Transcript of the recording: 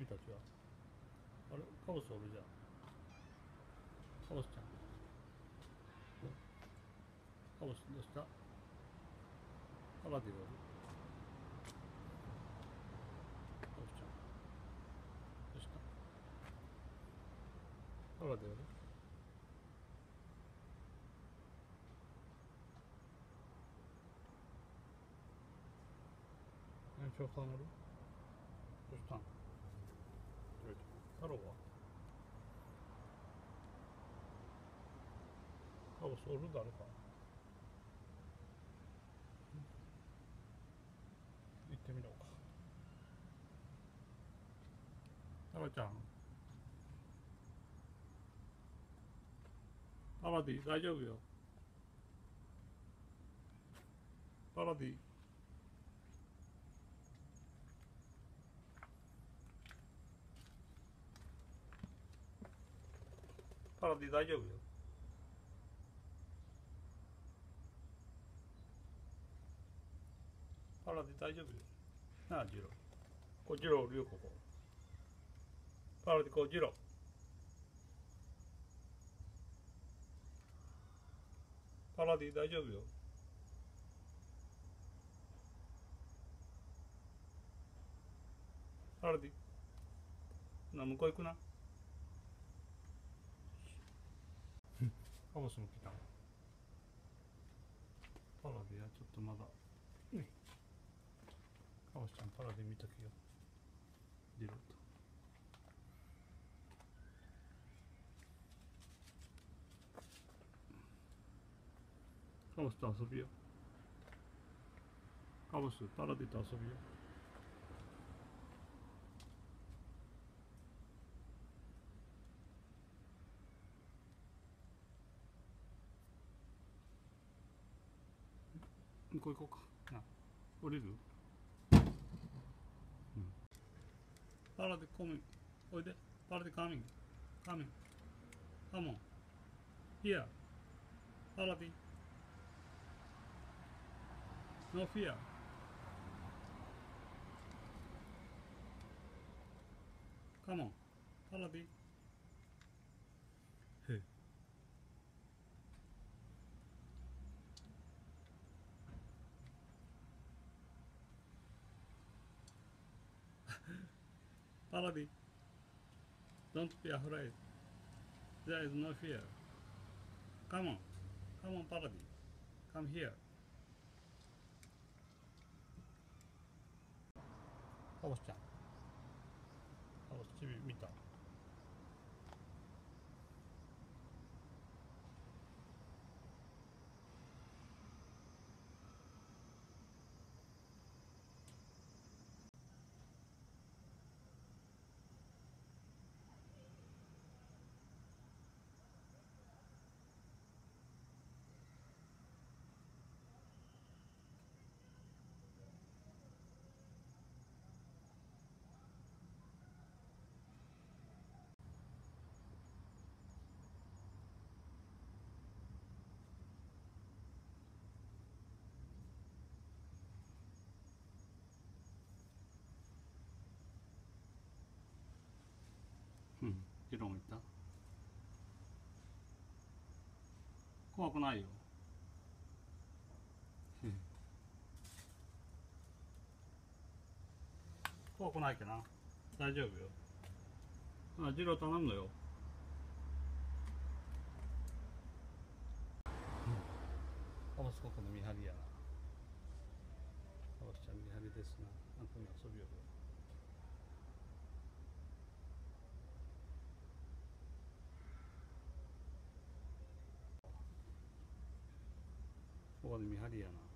君たちはあれカボスおるじゃんカボスちゃ太郎はあおるんだあれか行ってみようか太郎ちゃんパラディ大丈夫よパラディパラディ大丈夫よ。パラディ大丈夫よ。なあジロー。こジローおるよここ。パラディこジロー。パラディ大丈夫よ。パラディな向こう行くな。カボスも来た。パラディはちょっとまだ。ねカボスちゃんパラディ見ときよ。出ろと。カボスと遊びよ。カボスパラディと遊びよ向こう行こうか。な。降りる、うん、パラディコミン。おいで。パラディカミン。カミン。カモ。ン here パラディ。no fear カモン。パラディ。パラディ Don't be afraid. There is no fear. Come on. Come on, Paradis. Come here. カボスちゃん。カボスチビ見た。うん、ジローも言った怖くないよ。怖くないかな大丈夫よ。あ、ジロー頼むのよ。カボスここの見張りやな。カボスちゃん見張りですな。あんたに遊びよるよ。ここで見張りやな。